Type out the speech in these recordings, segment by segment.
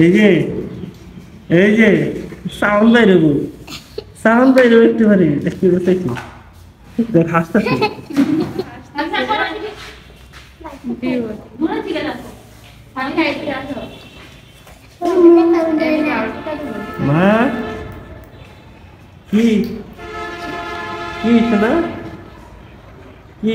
এই যে এই যে সাউন্ড বাইরেবো সাউন্ড বাইরেবো একটু পারি, একটু দেখি। দেখ হাসতেছে? মা? কি? কি শোনা? কি?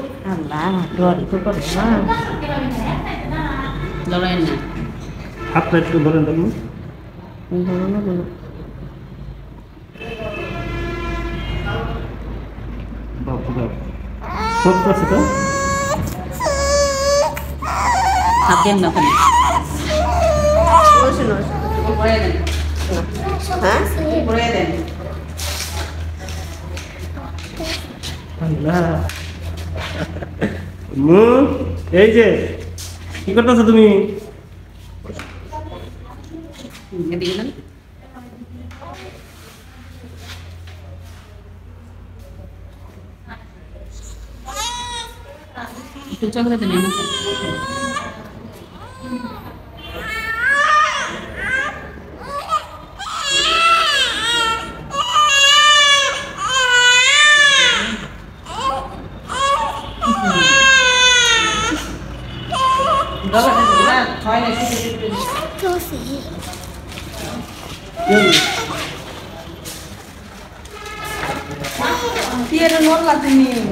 Allah, dua itu kok doang. Apa itu dolen dulu? Dolena dulu. Bapak bapak. Sopo sih tuh? Apa yang nggak punya? Terus terus. Boleh deh. Hah? Boleh deh. Allah. দেন আল্লাহ আম্মু এই যে কি করতেছো তুমি এদিকে berapa sih sebulan? Koin sih. Tiada nol lagi nih.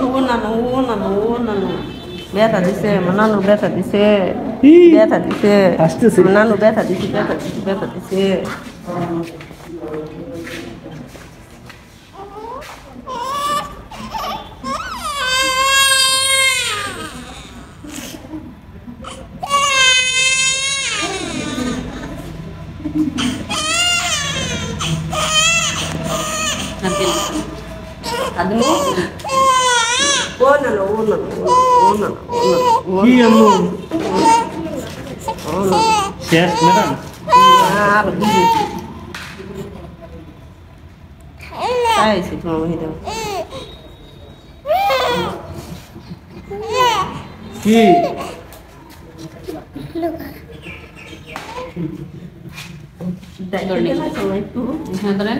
Nono nono nono nono. nuhun nana. Beta mana nu beta dise, beta dise, mana beta beta beta. তোমার মহিলা কি একটু হ্যাঁ ধরেন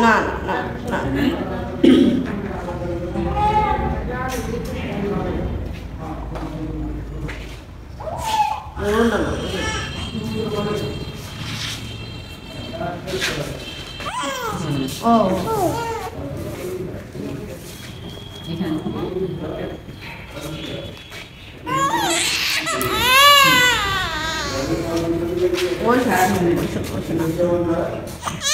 那那那。嗯。哦。你看。我啥都没说。